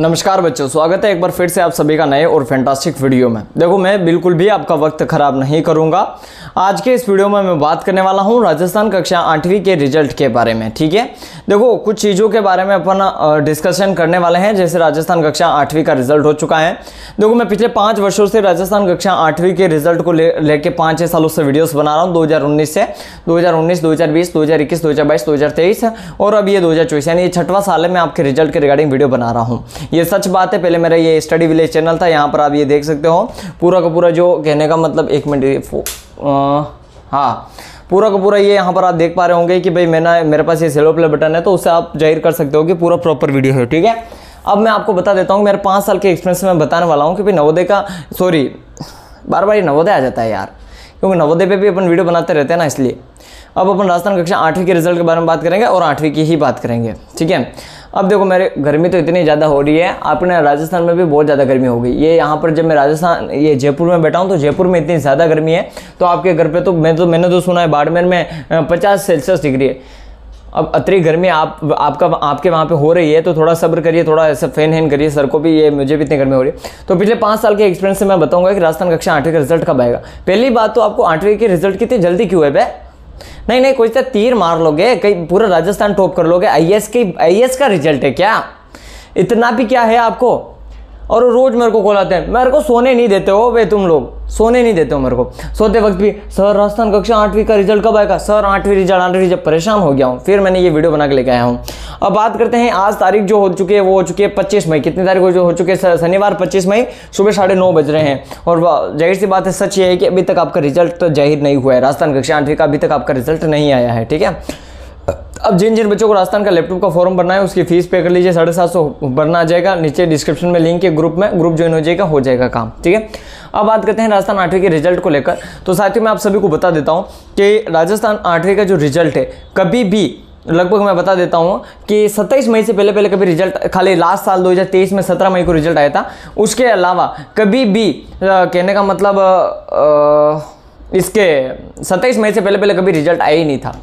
नमस्कार बच्चों, स्वागत है एक बार फिर से आप सभी का नए और फैंटास्टिक वीडियो में। देखो, मैं बिल्कुल भी आपका वक्त खराब नहीं करूँगा। आज के इस वीडियो में मैं बात करने वाला हूँ राजस्थान कक्षा आठवीं के रिज़ल्ट के बारे में, ठीक है? देखो, कुछ चीज़ों के बारे में अपन डिस्कशन करने वाले हैं, जैसे राजस्थान कक्षा आठवीं का रिज़ल्ट हो चुका है। देखो, मैं पिछले पाँच वर्षों से राजस्थान कक्षा आठवीं के रिज़ल्ट को ले, लेके पाँच छः सालों से वीडियोज़ बना रहा हूँ, दो हज़ार उन्नीस से, दो हज़ार उन्नीस, दो हज़ार और अब ये दो यानी ये छठवा साल है, मैं आपके रिज़ल्ट के रिगार्डिंग वीडियो बना रहा हूँ। ये सच बात है, पहले मेरा ये स्टडी विलेज चैनल था, यहाँ पर आप ये देख सकते हो। पूरा का पूरा जो कहने का मतलब एक मिनट हाँ। पूरा का पूरा ये यहाँ पर आप देख पा रहे होंगे कि भाई मैंने, मेरे पास ये सेलो प्ले बटन है तो उससे आप ज़ाहिर कर सकते हो कि पूरा प्रॉपर वीडियो है, ठीक है? अब मैं आपको बता देता हूँ, मेरे पाँच साल के एक्सपीरियंस में बताने वाला हूँ कि भाई नवोदय का सॉरी बार बार ये नवोदय आ जाता है यार। क्योंकि नवोदय पे भी अपन वीडियो बनाते रहते हैं ना इसलिए। अब अपन राजस्थान कक्षा आठवीं के रिज़ल्ट के बारे में बात करेंगे और आठवीं की ही बात करेंगे, ठीक है? अब देखो मेरे गर्मी तो इतनी ज़्यादा हो रही है, आपने राजस्थान में भी बहुत ज़्यादा गर्मी हो गई। ये यहाँ पर जब मैं राजस्थान, ये जयपुर में बैठा हूँ तो जयपुर में इतनी ज़्यादा गर्मी है तो आपके घर पर तो मैं तो मैंने तो सुना है बाड़मेर में पचास सेल्सियस डिग्री है। अब अतरी गर्मी आप, आपका, आपके वहाँ पे हो रही है तो थोड़ा सब्र करिए, थोड़ा ऐसा फ़ैन हैन करिए, सर को भी ये मुझे भी इतनी गर्मी हो रही है। तो पिछले पाँच साल के एक्सपीरियंस से मैं बताऊँगा कि राजस्थान कक्षा आठवीं का रिज़ल्ट कब आएगा। पहली बात तो आपको आठवीं के रिज़ल्ट कितनी जल्दी क्यों है भाई नहीं नहीं, कोई सा तीर मार लोगे कई पूरा राजस्थान टॉप कर लोगे आईएएस की आईएएस का रिज़ल्ट है क्या? इतना भी क्या है आपको? और रोज मेरे को कॉल आते हैं। मेरे को सोने नहीं देते हो वे तुम लोग। सोने नहीं देते हो मेरे को। सोते वक्त भी, सर, राजस्थान कक्षा आठवीं का रिज़ल्ट कब आएगा? सर, आठवीं रिज़ल्ट, आठवीं जब परेशान हो गया हूँ। फिर मैंने ये वीडियो बना के लेके आया हूँ। अब बात करते हैं, आज तारीख जो हो चुकी है, वो हो चुकी है पच्चीस मई। कितनी तारीख जो हो चुके हैं? शनिवार पच्चीस मई, सुबह साढ़े नौ बज रहे हैं। और ज़ाहिर सी बात है, सच ये है कि अभी तक आपका रिज़ल्ट तो ज़ाहिर नहीं हुआ है। राजस्थान कक्षा आठवीं का अभी तक आपका रिज़ल्ट नहीं आया है, ठीक है? अब जिन जिन बच्चों को राजस्थान का लैपटॉप का फॉर्म भरना है उसकी फ़ीस पे कर लीजिए साढ़े सात सौ भरना आ जाएगा। नीचे डिस्क्रिप्शन में लिंक है ग्रुप में ग्रुप ज्वाइन हो जाएगा हो जाएगा काम ठीक है? अब बात करते हैं राजस्थान आठवीं के रिज़ल्ट को लेकर। तो साथियों मैं आप सभी को बता देता हूँ कि राजस्थान आठवीं का जो रिज़ल्ट है कभी भी लगभग मैं बता देता हूँ कि 27 मई से पहले पहले कभी रिज़ल्ट खाली लास्ट साल 2023 में 17 मई को रिज़ल्ट आया था। उसके अलावा कभी भी आ, कहने का मतलब आ, इसके 27 मई से पहले पहले कभी रिज़ल्ट आया ही नहीं था।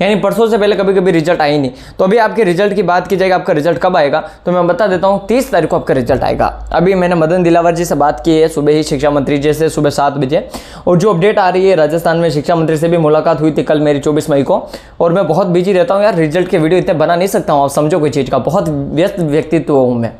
यानी परसों से पहले कभी कभी रिज़ल्ट ही नहीं। तो अभी आपके रिज़ल्ट की बात की जाएगी, आपका रिज़ल्ट कब आएगा? तो मैं बता देता हूँ, तीस तारीख को आपका रिज़ल्ट आएगा। अभी मैंने मदन दिलावर जी से बात की है, सुबह ही शिक्षा मंत्री जी से, सुबह सात बजे। और जो अपडेट आ रही है, राजस्थान में शिक्षा मंत्री से भी मुलाकात हुई थी कल मेरी चौबीस मई को। और मैं बहुत बिज़ी रहता हूँ यार रिज़ल्ट के वीडियो इतने बना नहीं सकता हूँ, आप समझो कोई चीज़ का। बहुत व्यस्त व्यक्तित्व हूँ मैं।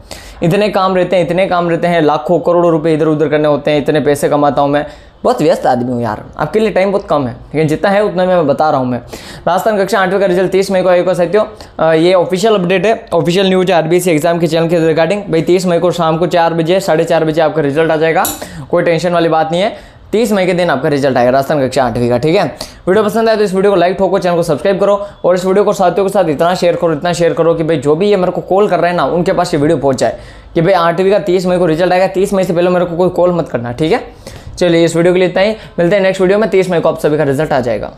इतने काम रहते हैं, इतने काम रहते हैं, लाखों करोड़ों रुपए इधर उधर करने होते हैं, इतने पैसे कमाता हूँ मैं। बहुत व्यस्त आदमी हूँ यार। आपके लिए टाइम बहुत कम है, लेकिन जितना है उतना मैं बता रहा हूँ मैं। राजस्थान कक्षा आठवीं का रिज़ल्ट तीस मई को आएगा साथियों ये ऑफिशियल अपडेट है। ऑफिशियल न्यूज़ है आरबीसी एग्ज़ाम के चैनल के रिगार्डिंग भाई तीस मई को शाम को चार बजे, साढ़े चार बजे आपका रिज़ल्ट आ जाएगा। कोई टेंशन वाली बात नहीं है। तीस मई के दिन आपका रिज़ल्ट आएगा राजस्थान कक्षा आठवीं का, ठीक है? वीडियो पसंद आए तो इस वीडियो को लाइक ठोको चैनल को सब्सक्राइब करो। और इस वीडियो को साथियों के साथ इतना शेयर करो, इतना शेयर करो कि भाई जो भी ये मेरे को कॉल कर रहे हैं ना, उनके पास ये वीडियो पहुँच जाए। कि भाई आठवीं का तीस मई को रिज़ल्ट आएगा। तीस मई से पहले मेरे को कोई कॉल मत करना, ठीक है? चलिए इस वीडियो के लिए इतना ही। मिलते हैं नेक्स्ट वीडियो में। तीस मई को आप सभी का रिज़ल्ट आ जाएगा।